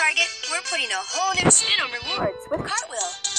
Target, we're putting a whole new spin on rewards with Cartwheel.